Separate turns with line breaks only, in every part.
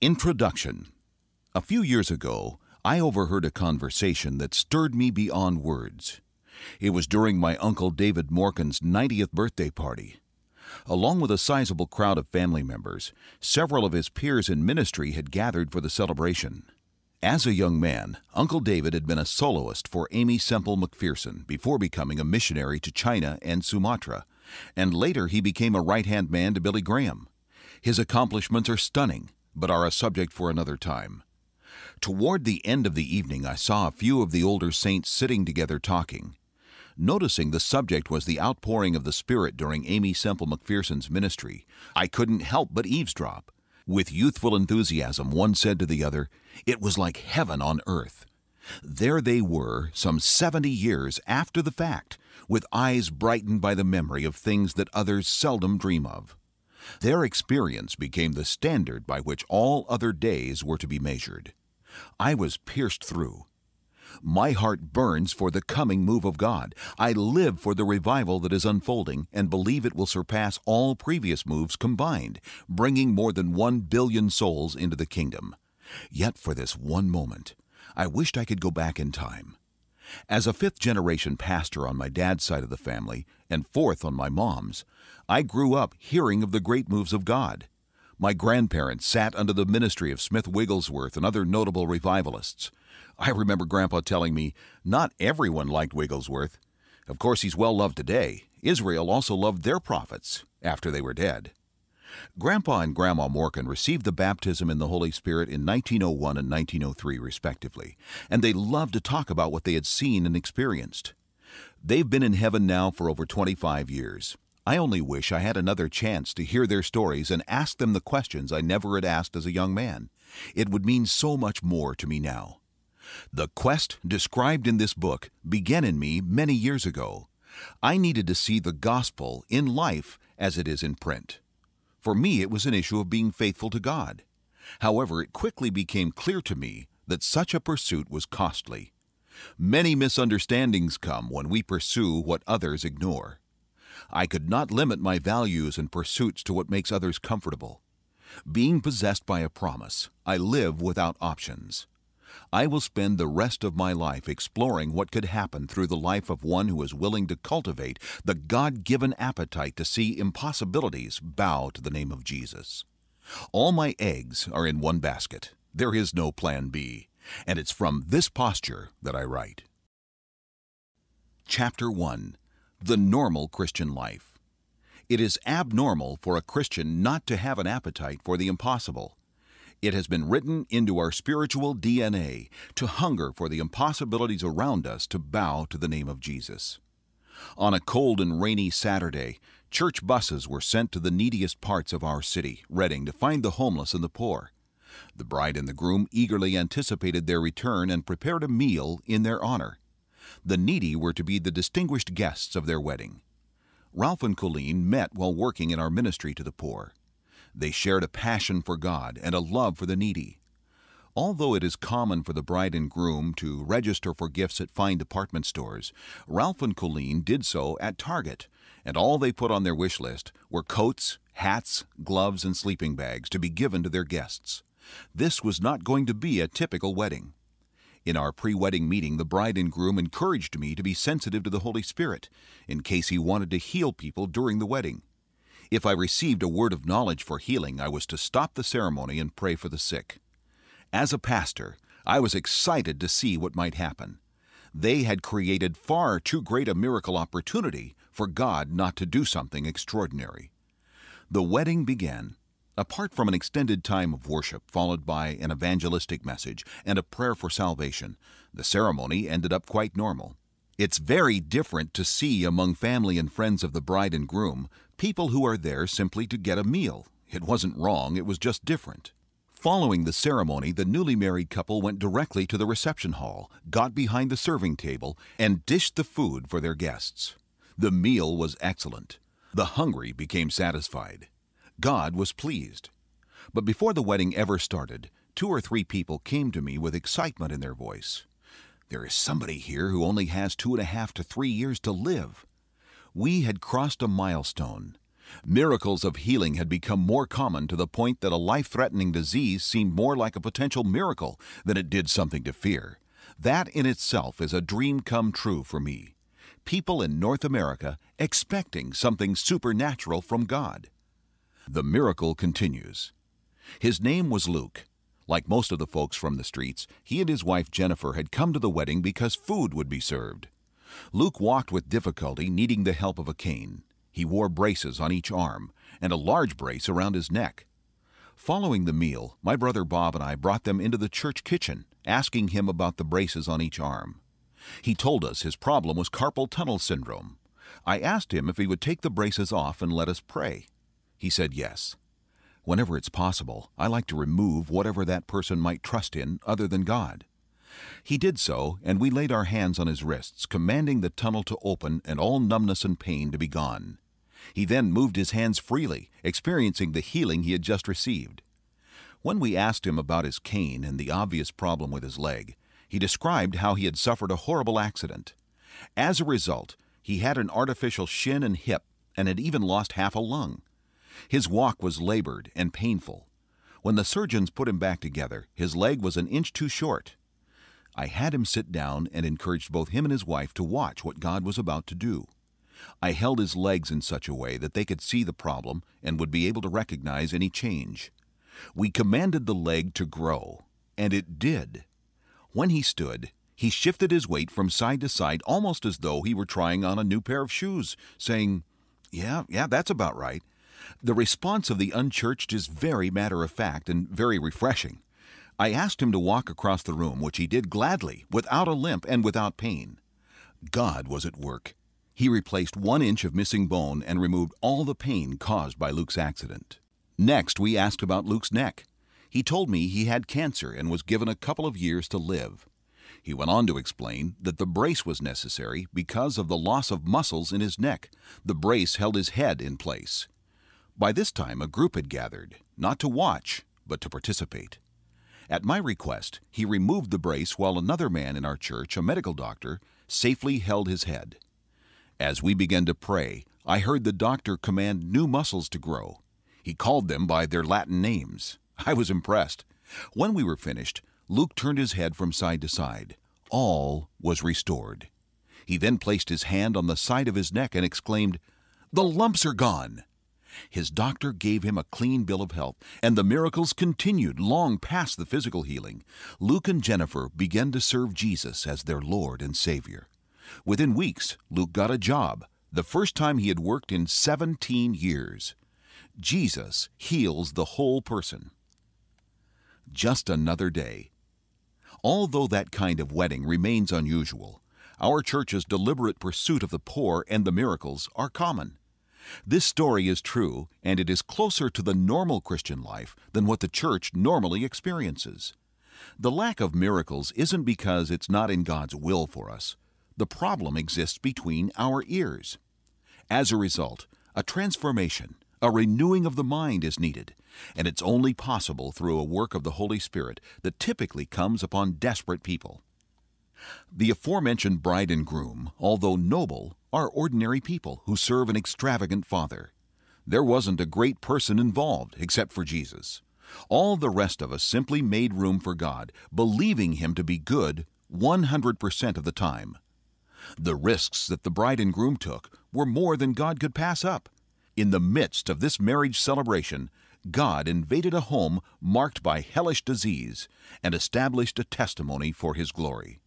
Introduction A few years ago, I overheard a conversation that stirred me beyond words. It was during my Uncle David Morgan's 90th birthday party. Along with a sizable crowd of family members, several of his peers in ministry had gathered for the celebration. As a young man, Uncle David had been a soloist for Aimee Semple McPherson before becoming a missionary to China and Sumatra, and later he became a right hand man to Billy Graham. His accomplishments are stunning, but are a subject for another time. Toward the end of the evening, I saw a few of the older saints sitting together talking. Noticing the subject was the outpouring of the Spirit during Aimee Semple McPherson's ministry, I couldn't help but eavesdrop. With youthful enthusiasm, one said to the other, It was like heaven on earth. There they were, some seventy years after the fact, with eyes brightened by the memory of things that others seldom dream of. Their experience became the standard by which all other days were to be measured. I was pierced through. My heart burns for the coming move of God. I live for the revival that is unfolding and believe it will surpass all previous moves combined, bringing more than one billion souls into the kingdom. Yet for this one moment, I wished I could go back in time. As a fifth generation pastor on my dad's side of the family and fourth on my mom's, I grew up hearing of the great moves of God. My grandparents sat under the ministry of Smith Wigglesworth and other notable revivalists. I remember Grandpa telling me not everyone liked Wigglesworth. Of course, he's well loved today. Israel also loved their prophets after they were dead. Grandpa and Grandma Morgan received the baptism in the Holy Spirit in 1901 and 1903, respectively, and they loved to talk about what they had seen and experienced. They've been in heaven now for over 25 years. I only wish I had another chance to hear their stories and ask them the questions I never had asked as a young man. It would mean so much more to me now. The quest described in this book began in me many years ago. I needed to see the gospel in life as it is in print. For me, it was an issue of being faithful to God. However, it quickly became clear to me that such a pursuit was costly. Many misunderstandings come when we pursue what others ignore. I could not limit my values and pursuits to what makes others comfortable. Being possessed by a promise, I live without options. I will spend the rest of my life exploring what could happen through the life of one who is willing to cultivate the God given appetite to see impossibilities bow to the name of Jesus. All my eggs are in one basket. There is no plan B. And it's from this posture that I write. Chapter 1 The Normal Christian Life. It is abnormal for a Christian not to have an appetite for the impossible. It has been written into our spiritual DNA to hunger for the impossibilities around us to bow to the name of Jesus. On a cold and rainy Saturday, church buses were sent to the neediest parts of our city, Redding, to find the homeless and the poor. The bride and the groom eagerly anticipated their return and prepared a meal in their honor. The needy were to be the distinguished guests of their wedding. Ralph and Colleen met while working in our ministry to the poor. They shared a passion for God and a love for the needy. Although it is common for the bride and groom to register for gifts at fine department stores, Ralph and Colleen did so at Target, and all they put on their wish list were coats, hats, gloves, and sleeping bags to be given to their guests. This was not going to be a typical wedding. In our pre wedding meeting, the bride and groom encouraged me to be sensitive to the Holy Spirit in case He wanted to heal people during the wedding. If I received a word of knowledge for healing, I was to stop the ceremony and pray for the sick. As a pastor, I was excited to see what might happen. They had created far too great a miracle opportunity for God not to do something extraordinary. The wedding began. Apart from an extended time of worship, followed by an evangelistic message and a prayer for salvation, the ceremony ended up quite normal. It's very different to see among family and friends of the bride and groom people who are there simply to get a meal. It wasn't wrong, it was just different. Following the ceremony, the newly married couple went directly to the reception hall, got behind the serving table, and dished the food for their guests. The meal was excellent. The hungry became satisfied. God was pleased. But before the wedding ever started, two or three people came to me with excitement in their voice. There is somebody here who only has two and a half to three years to live. We had crossed a milestone. Miracles of healing had become more common to the point that a life threatening disease seemed more like a potential miracle than it did something to fear. That in itself is a dream come true for me. People in North America expecting something supernatural from God. The miracle continues. His name was Luke. Like most of the folks from the streets, he and his wife Jennifer had come to the wedding because food would be served. Luke walked with difficulty, needing the help of a cane. He wore braces on each arm and a large brace around his neck. Following the meal, my brother Bob and I brought them into the church kitchen, asking him about the braces on each arm. He told us his problem was carpal tunnel syndrome. I asked him if he would take the braces off and let us pray. He said yes. Whenever it's possible, I like to remove whatever that person might trust in other than God. He did so, and we laid our hands on his wrists, commanding the tunnel to open and all numbness and pain to be gone. He then moved his hands freely, experiencing the healing he had just received. When we asked him about his cane and the obvious problem with his leg, he described how he had suffered a horrible accident. As a result, he had an artificial shin and hip and had even lost half a lung. His walk was labored and painful. When the surgeons put him back together, his leg was an inch too short. I had him sit down and encouraged both him and his wife to watch what God was about to do. I held his legs in such a way that they could see the problem and would be able to recognize any change. We commanded the leg to grow, and it did. When he stood, he shifted his weight from side to side almost as though he were trying on a new pair of shoes, saying, Yeah, yeah, that's about right. The response of the unchurched is very matter of fact and very refreshing. I asked him to walk across the room, which he did gladly, without a limp and without pain. God was at work. He replaced one inch of missing bone and removed all the pain caused by Luke's accident. Next, we asked about Luke's neck. He told me he had cancer and was given a couple of years to live. He went on to explain that the brace was necessary because of the loss of muscles in his neck. The brace held his head in place. By this time, a group had gathered, not to watch, but to participate. At my request, he removed the brace while another man in our church, a medical doctor, safely held his head. As we began to pray, I heard the doctor command new muscles to grow. He called them by their Latin names. I was impressed. When we were finished, Luke turned his head from side to side. All was restored. He then placed his hand on the side of his neck and exclaimed, The lumps are gone! His doctor gave him a clean bill of health, and the miracles continued long past the physical healing. Luke and Jennifer began to serve Jesus as their Lord and Savior. Within weeks, Luke got a job, the first time he had worked in 17 years. Jesus heals the whole person. Just another day. Although that kind of wedding remains unusual, our church's deliberate pursuit of the poor and the miracles are common. This story is true, and it is closer to the normal Christian life than what the church normally experiences. The lack of miracles isn't because it's not in God's will for us, the problem exists between our ears. As a result, a transformation, a renewing of the mind is needed, and it's only possible through a work of the Holy Spirit that typically comes upon desperate people. The aforementioned bride and groom, although noble, are ordinary people who serve an extravagant Father. There wasn't a great person involved except for Jesus. All the rest of us simply made room for God, believing Him to be good 100% of the time. The risks that the bride and groom took were more than God could pass up. In the midst of this marriage celebration, God invaded a home marked by hellish disease and established a testimony for His glory.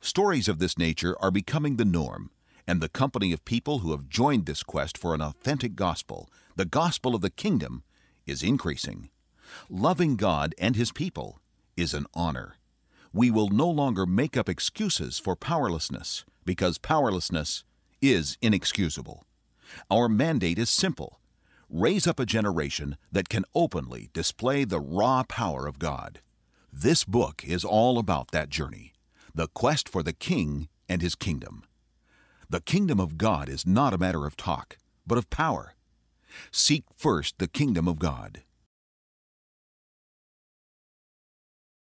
Stories of this nature are becoming the norm, and the company of people who have joined this quest for an authentic gospel, the gospel of the kingdom, is increasing. Loving God and His people is an honor. We will no longer make up excuses for powerlessness because powerlessness is inexcusable. Our mandate is simple raise up a generation that can openly display the raw power of God. This book is all about that journey the quest for the King and His kingdom. The kingdom of God is not a matter of talk, but of power. Seek first the kingdom of God